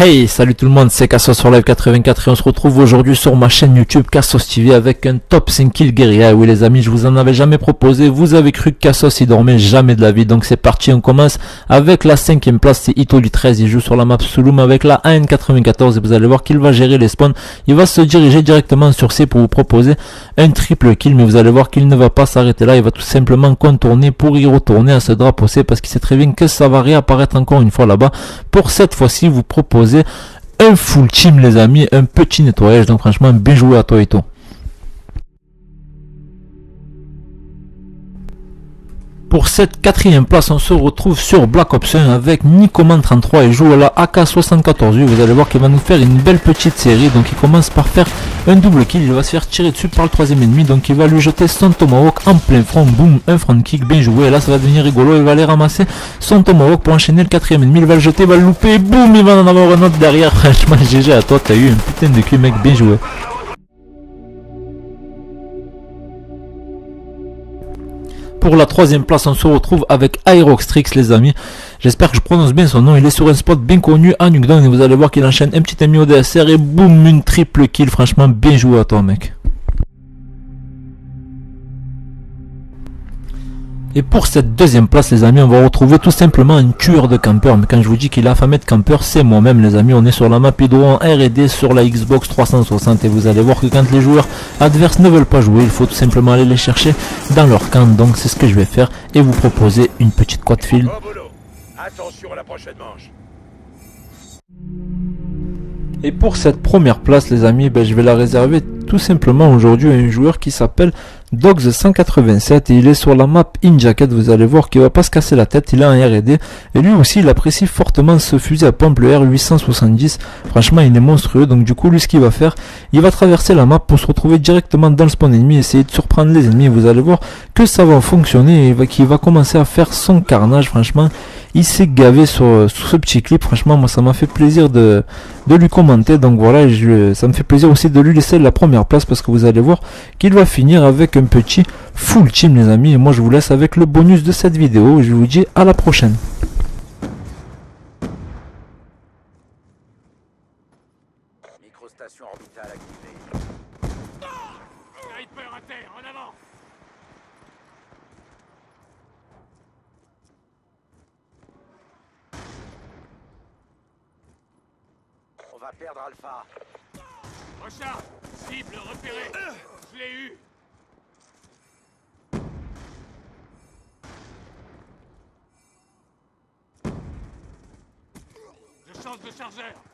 Hey, salut tout le monde, c'est Cassos sur Live 84 et on se retrouve aujourd'hui sur ma chaîne YouTube Cassos TV avec un top 5 kill guerrier. Oui les amis, je vous en avais jamais proposé, vous avez cru que Cassos il dormait jamais de la vie, donc c'est parti, on commence avec la cinquième place, c'est Ito du 13, il joue sur la map Sulum avec la AN94 et vous allez voir qu'il va gérer les spawns, il va se diriger directement sur C pour vous proposer un triple kill, mais vous allez voir qu'il ne va pas s'arrêter là, il va tout simplement contourner pour y retourner à ce drapeau C parce qu'il sait très bien que ça va réapparaître encore une fois là-bas. Pour cette fois-ci, vous proposez un full team les amis, un petit nettoyage. Donc franchement, bien joué à toi et tout. Cette quatrième place, on se retrouve sur Black Ops 1 avec Nicoman 33 et joue à la AK-74. Vous allez voir qu'il va nous faire une belle petite série. Donc il commence par faire un double kill. Il va se faire tirer dessus par le troisième ennemi. Donc il va lui jeter son tomahawk en plein front. Boum, un front kick bien joué. Là ça va devenir rigolo. Il va aller ramasser son tomahawk pour enchaîner le quatrième ennemi. Il va le jeter, il va le louper. Boum, il va en avoir un autre derrière. Franchement, GG à toi. T'as eu un putain de cul mec. Bien joué. Pour la troisième place, on se retrouve avec Aeroxtrix, les amis. J'espère que je prononce bien son nom. Il est sur un spot bien connu à Nukdown et vous allez voir qu'il enchaîne un petit ami au DSR et boum, une triple kill. Franchement, bien joué à toi, mec. Et pour cette deuxième place, les amis, on va retrouver tout simplement un tueur de campeur. Mais quand je vous dis qu'il a affamé de campeur, c'est moi-même, les amis. On est sur la map Hydro en R&D sur la Xbox 360. Et vous allez voir que quand les joueurs adverses ne veulent pas jouer, il faut tout simplement aller les chercher dans leur camp. Donc c'est ce que je vais faire et vous proposer une petite quad fil. Attention à la prochaine manche. Et pour cette première place, les amis, ben, je vais la réserver tout simplement aujourd'hui à un joueur qui s'appelle Dogs187 et il est sur la map In Jacket. Vous allez voir qu'il va pas se casser la tête, il a un R&D et lui aussi il apprécie fortement ce fusil à pompe le R870. Franchement, il est monstrueux. Donc du coup, lui ce qu'il va faire, il va traverser la map pour se retrouver directement dans le spawn ennemi, essayer de surprendre les ennemis. Vous allez voir que ça va fonctionner et qu'il va commencer à faire son carnage. Franchement, il s'est gavé sur, ce petit clip. Franchement, moi ça m'a fait plaisir de, de lui commenter. Donc voilà, je, ça me fait plaisir aussi de lui laisser la première place parce que vous allez voir qu'il va finir avec un petit full team les amis. Et moi je vous laisse avec le bonus de cette vidéo. Je vous dis à la prochaine. Microstation orbitale activée. Sniper à terre, en avant On va perdre Alpha. Rochard Cible repérée. Je l'ai eu. Je change de chargeur